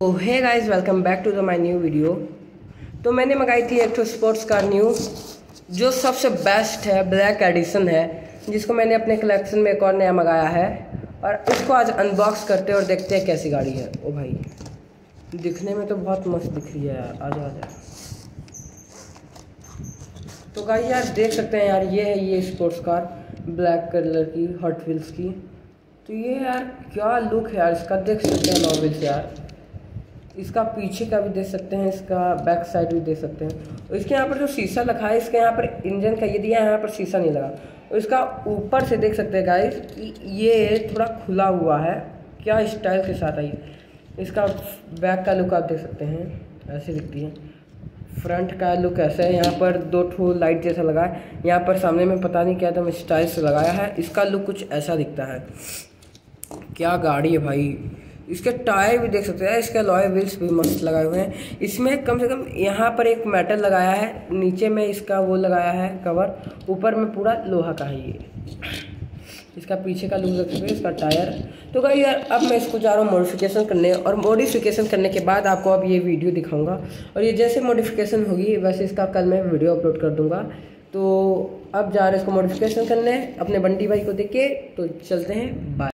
तो hey guys welcome back to the my new video तो मैंने मंगाई थी एक तो स्पोर्ट्स कार न्यू जो सबसे बेस्ट है ब्लैक एडिशन है, जिसको मैंने अपने कलेक्शन में एक और नया मंगाया है। और इसको आज अनबॉक्स करते हैं और देखते हैं कैसी गाड़ी है। ओ भाई, दिखने में तो बहुत मस्त दिख रही है यार। आ आ तो गाई यार, देख सकते हैं यार, ये है ये स्पोर्ट्स कार ब्लैक कलर की हॉट व्हील्स की। तो ये यार, क्या लुक है यार इसका, देख सकते हैं नॉवेल्स यार। इसका पीछे का भी दे सकते हैं, इसका बैक साइड भी दे सकते हैं। और इसके यहाँ पर जो शीशा लगा है, इसके यहाँ पर इंजन का ये दिया है यहाँ पर शीशा नहीं लगा और इसका ऊपर से देख सकते हैं गाइस कि ये थोड़ा खुला हुआ है। क्या स्टाइल के साथ आई? इसका बैक का लुक आप देख सकते हैं, ऐसे दिखती है। फ्रंट का लुक ऐसा है, यहाँ पर दो ठो लाइट जैसा लगा है। यहाँ पर सामने में पता नहीं क्या था स्टाइल से लगाया है, इसका लुक कुछ ऐसा दिखता है। क्या गाड़ी है भाई। इसके टायर भी देख सकते हैं, इसके लॉय व्हील्स भी मस्त लगाए हुए हैं। इसमें कम से कम यहाँ पर एक मेटल लगाया है, नीचे में इसका वो लगाया है कवर ऊपर में पूरा लोहा का है ये। इसका पीछे का लुक देख सकते हैं, इसका टायर। तो कहीं यार, अब मैं इसको जा रहा हूँ मॉडिफिकेशन करने, और मॉडिफिकेशन करने के बाद आपको अब ये वीडियो दिखाऊँगा। और ये जैसे मॉडिफिकेशन होगी, वैसे इसका कल मैं वीडियो अपलोड कर दूँगा। तो अब जा रहे इसको मॉडिफिकेशन करने, अपने बंटी भाई को देख के तो चलते हैं बाय